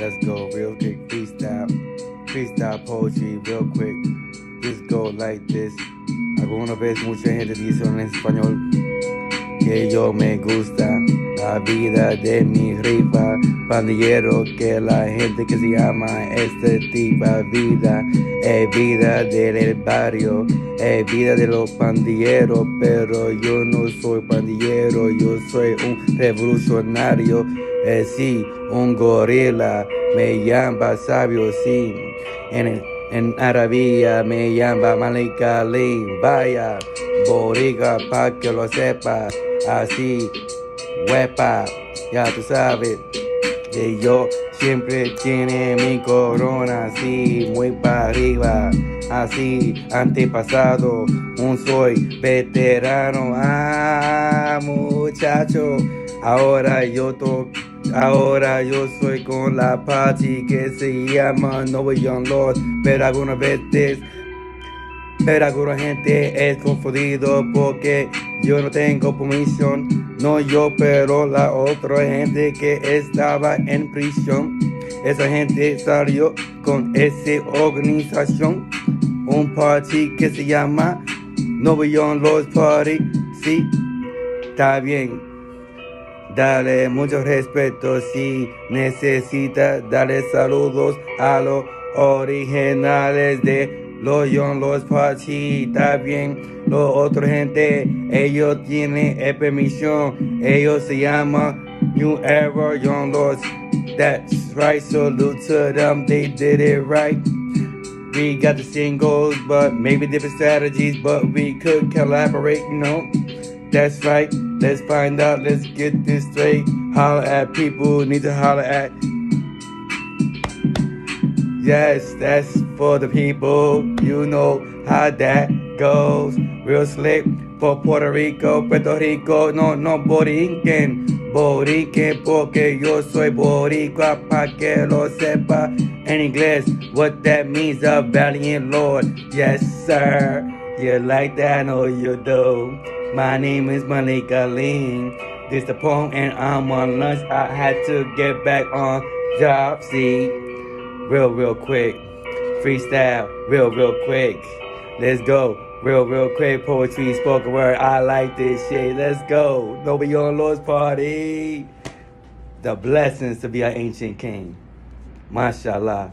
Let's go real quick. Freestyle. Freestyle poetry real quick. Just go like this. Alguna vez mucha gente dice en español que yo me gusta la vida de mi rifa, pandillero que la gente que se llama este tipo vida, es vida del barrio, es vida de los pandilleros, pero yo no soy pandillero, yo soy un revolucionario, es sí, un gorila, me llama sabio, sí, en, en Arabia me llama Malika vaya, boriga pa' que lo sepa, así huepa, ya tú sabes. Que yo siempre tiene mi corona así, muy para arriba, así, antepasado, un soy veterano, ah, muchacho, ahora yo to Ahora yo soy con la party que se llama No Young Lord, pero algunas veces pero alguna gente es confundido porque yo no tengo permisión. No yo, pero la otra gente que estaba en prisión. Esa gente salió con esa organización. Un party que se llama No Beyond Los Party. Sí, está bien. Dale mucho respeto si necesita. Dale saludos a los originales de los Young Los Party, está bien. Los otros gente, ellos tienen el permisión. Ellos se llaman New Era Young Los. That's right, salute to them, they did it right. We got the same goals, but maybe different strategies, but we could collaborate, you know. That's right, let's find out, let's get this straight. Holler at people, need to holler at Yes, that's for the people. You know how that goes. Real slick for Puerto Rico, Puerto Rico. No, no, Borinquen. Borinquen porque yo soy Boricua, pa' que lo sepa en inglés. What that means, a valiant lord. Yes, sir. You like that? No, you do. My name is Malika Lean. This the poem and I'm on lunch. I had to get back on job. See real, real quick. Freestyle, real, real quick. Let's go. Real, real quick. Poetry, spoken word. I like this shit. Let's go. Nobody on Lord's party. The blessings to be an ancient king. Mashallah.